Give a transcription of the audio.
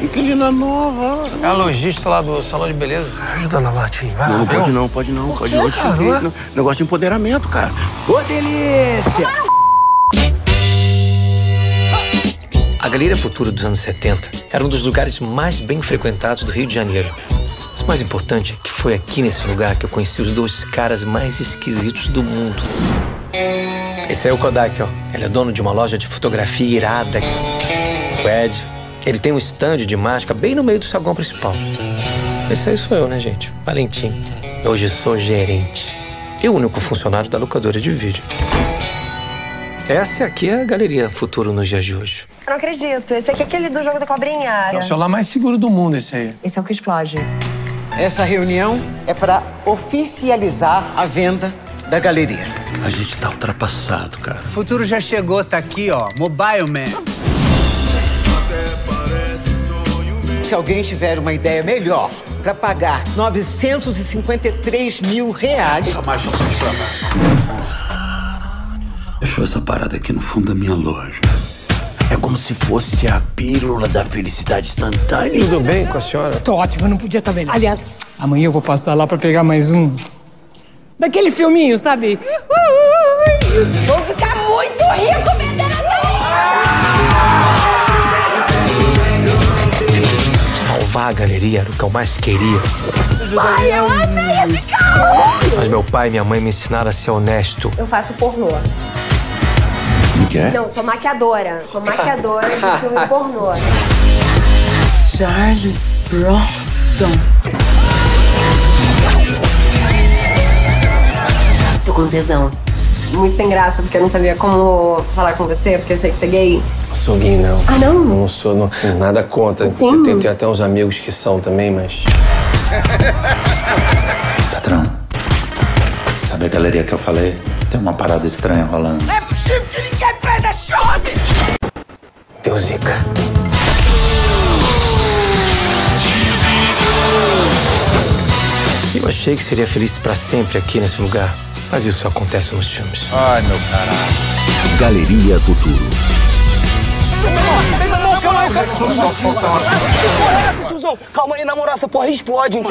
Inquilina nova. É a lojista lá do salão de beleza. Ajuda na latinha, vai Não, lá. pode não, pode não, pode não. cara? Não. Negócio de empoderamento, cara. Ô, delícia! A Galeria Futuro dos anos 70 era um dos lugares mais bem frequentados do Rio de Janeiro. Mas o mais importante é que foi aqui nesse lugar que eu conheci os dois caras mais esquisitos do mundo. Esse é o Kodak, ó. Ele é dono de uma loja de fotografia irada. O Ed, ele tem um stand de mágica bem no meio do saguão principal. Esse aí sou eu, né, gente? Valentim. Hoje sou gerente. E o único funcionário da locadora de vídeo. Essa aqui é a Galeria Futuro nos dias de hoje. Eu não acredito. Esse aqui é aquele do jogo da cobrinha. É o celular mais seguro do mundo, esse aí. Esse é o que explode. Essa reunião é para oficializar a venda da galeria. A gente tá ultrapassado, cara. O futuro já chegou, tá aqui, ó. Mobile Man. Se alguém tiver uma ideia melhor para pagar 953 mil reais, Deixou essa parada aqui no fundo da minha loja. É como se fosse a pílula da felicidade instantânea. Tudo bem com a senhora? Tô ótima, não podia estar melhor. Aliás, amanhã eu vou passar lá pra pegar mais um. Daquele filminho, sabe? Vou ficar A galeria era o que eu mais queria. Pai, eu amei esse carro! Mas meu pai e minha mãe me ensinaram a ser honesto. Eu faço pornô. O que é? Não, sou maquiadora. Sou maquiadora de filme pornô. Charles Bronson. Tô com tesão. Muito sem graça, porque eu não sabia como falar com você, porque eu sei que você é gay. Não sou gay, não. Ah, não? Não sou, não, nada contra. Sim. Tem, tem até uns amigos que são também, mas. Patrão, sabe a galeria que eu falei? Tem uma parada estranha rolando. Deus zica. Eu achei que seria feliz pra sempre aqui nesse lugar. Mas isso só acontece nos filmes. Ai, meu caralho. Galeria Futuro. Calma aí, na moral, essa porra explode, hein?